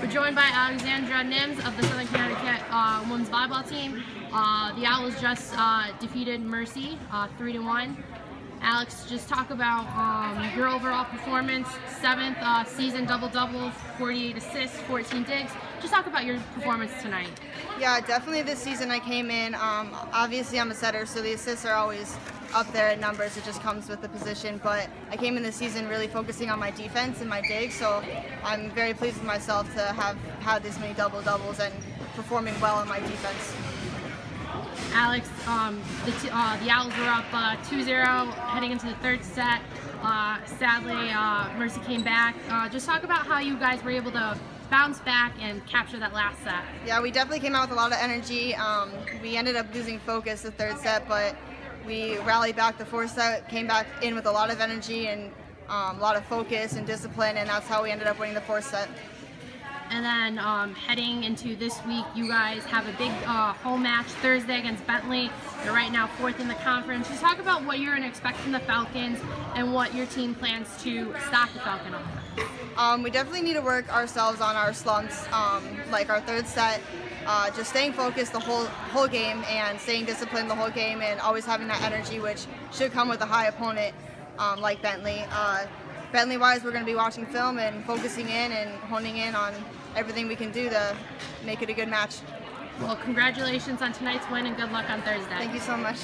We're joined by Alexandra Nims of the Southern Connecticut uh, women's volleyball team. Uh, the Owls just uh, defeated Mercy uh, three to one. Alex, just talk about um, your overall performance. Seventh uh, season double double, 48 assists, 14 digs. Just talk about your performance tonight. Yeah, definitely this season I came in. Um, obviously, I'm a setter, so the assists are always up there in numbers. It just comes with the position. But I came in this season really focusing on my defense and my digs, so I'm very pleased with myself to have had this many double doubles and performing well on my defense. Alex, um, the, uh, the Owls were up 2-0 uh, heading into the third set. Uh, sadly, uh, Mercy came back. Uh, just talk about how you guys were able to bounce back and capture that last set. Yeah, we definitely came out with a lot of energy. Um, we ended up losing focus the third set, but we rallied back the fourth set, came back in with a lot of energy and um, a lot of focus and discipline, and that's how we ended up winning the fourth set. And then um, heading into this week, you guys have a big uh, home match Thursday against Bentley. They're right now fourth in the conference. Just talk about what you're going to expect from the Falcons and what your team plans to stop the Falcon offense. Um, we definitely need to work ourselves on our slumps, um, like our third set. Uh, just staying focused the whole whole game and staying disciplined the whole game and always having that energy, which should come with a high opponent um, like Bentley. Uh, Bentley wise, we're going to be watching film and focusing in and honing in on everything we can do to make it a good match. Well, congratulations on tonight's win and good luck on Thursday. Thank you so much.